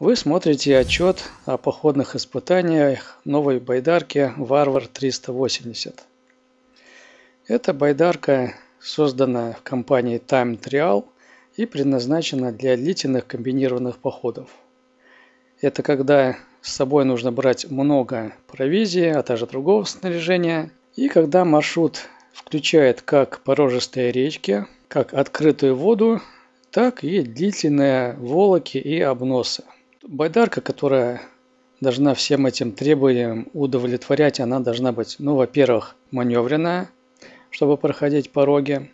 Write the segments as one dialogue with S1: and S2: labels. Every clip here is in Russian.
S1: Вы смотрите отчет о походных испытаниях новой байдарки «Варвар 380». Эта байдарка создана компанией Time Trial и предназначена для длительных комбинированных походов. Это когда с собой нужно брать много провизии, а также другого снаряжения. И когда маршрут включает как порожистые речки, как открытую воду, так и длительные волоки и обносы. Байдарка, которая должна всем этим требованиям удовлетворять, она должна быть, ну, во-первых, маневренная, чтобы проходить пороги.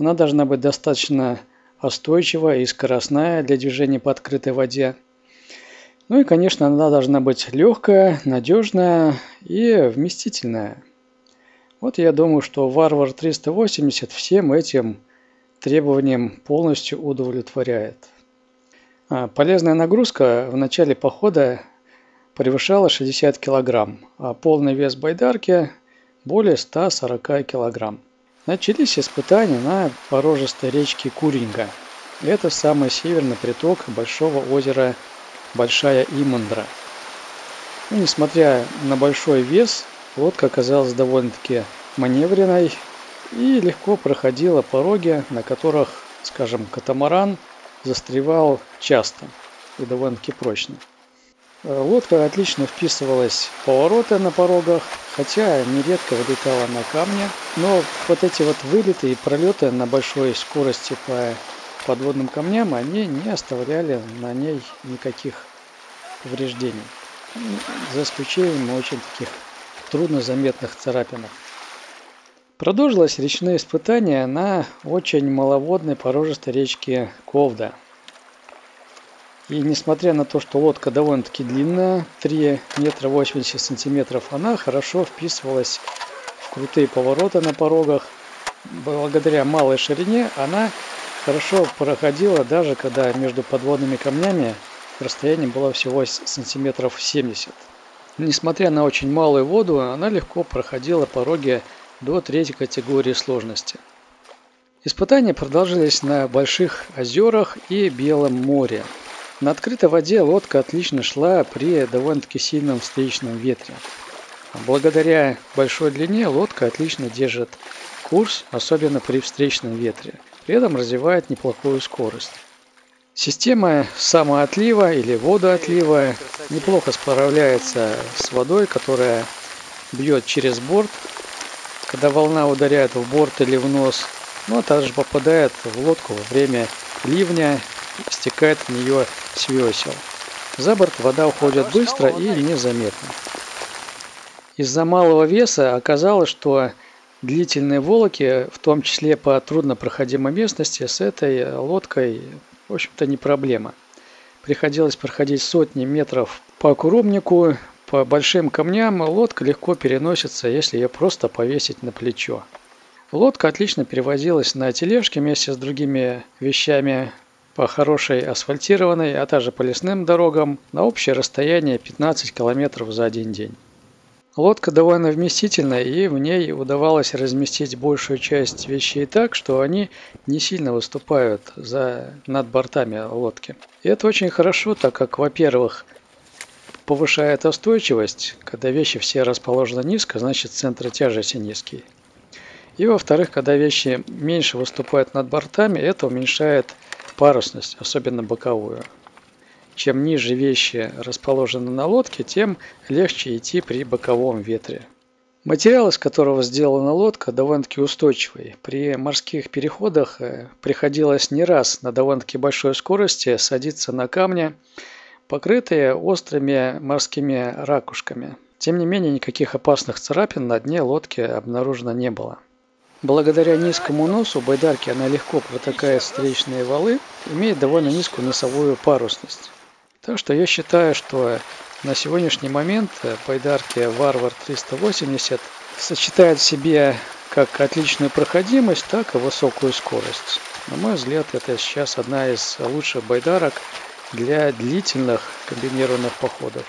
S1: Она должна быть достаточно устойчивая и скоростная для движения по открытой воде. Ну и, конечно, она должна быть легкая, надежная и вместительная. Вот я думаю, что Варвар 380 всем этим требованиям полностью удовлетворяет. А, полезная нагрузка в начале похода превышала 60 кг, а полный вес байдарки более 140 кг. Начались испытания на порожистой речке Куринга. Это самый северный приток большого озера Большая Имандра. Но, ну, несмотря на большой вес, лодка оказалась довольно-таки маневренной и легко проходила пороги, на которых, скажем, катамаран – застревал часто и довольно-таки прочно. Э, лодка отлично вписывалась в повороты на порогах, хотя нередко вылетала на камни, но вот эти вот вылеты и пролеты на большой скорости по подводным камням, они не оставляли на ней никаких повреждений, за исключением очень таких трудно заметных царапинок. Продолжилось речные испытания на очень маловодной порожистой речке Ковда. И несмотря на то, что лодка довольно-таки длинная, 3 метра 80 сантиметров, она хорошо вписывалась в крутые повороты на порогах. Благодаря малой ширине она хорошо проходила, даже когда между подводными камнями расстояние было всего сантиметров 70. Несмотря на очень малую воду, она легко проходила пороги до третьей категории сложности. Испытания продолжились на Больших озерах и Белом море. На открытой воде лодка отлично шла при довольно-таки сильном встречном ветре. Благодаря большой длине лодка отлично держит курс, особенно при встречном ветре. При этом развивает неплохую скорость. Система самоотлива или водоотлива неплохо справляется с водой, которая бьет через борт когда волна ударяет в борт или в нос, но также попадает в лодку во время ливня и стекает в нее с весел. За борт вода уходит быстро и незаметно. Из-за малого веса оказалось, что длительные волоки, в том числе по труднопроходимой местности, с этой лодкой, в общем-то, не проблема. Приходилось проходить сотни метров по курумнику, по большим камням лодка легко переносится, если ее просто повесить на плечо. Лодка отлично перевозилась на тележке вместе с другими вещами по хорошей асфальтированной, а также по лесным дорогам на общее расстояние 15 километров за один день. Лодка довольно вместительная, и в ней удавалось разместить большую часть вещей так, что они не сильно выступают за, над бортами лодки. И это очень хорошо, так как, во-первых, повышает устойчивость. Когда вещи все расположены низко, значит центр тяжести низкий. И во-вторых, когда вещи меньше выступают над бортами, это уменьшает парусность, особенно боковую. Чем ниже вещи расположены на лодке, тем легче идти при боковом ветре. Материал, из которого сделана лодка, довольно-таки устойчивый. При морских переходах э, приходилось не раз на довольно-таки большой скорости садиться на камни, покрытые острыми морскими ракушками. Тем не менее, никаких опасных царапин на дне лодки обнаружено не было. Благодаря низкому носу байдарки она легко протыкает встречные валы, имеет довольно низкую носовую парусность. Так что я считаю, что на сегодняшний момент байдарки Варвар 380 сочетает в себе как отличную проходимость, так и высокую скорость. На мой взгляд, это сейчас одна из лучших байдарок для длительных комбинированных походов.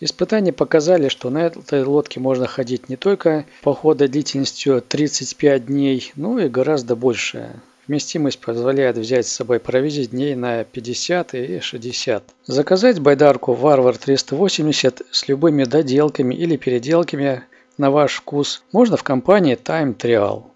S1: Испытания показали, что на этой лодке можно ходить не только походы длительностью 35 дней, но и гораздо больше. Вместимость позволяет взять с собой провизии дней на 50 и 60. Заказать байдарку Варвар 380 с любыми доделками или переделками на ваш вкус можно в компании Time Trial.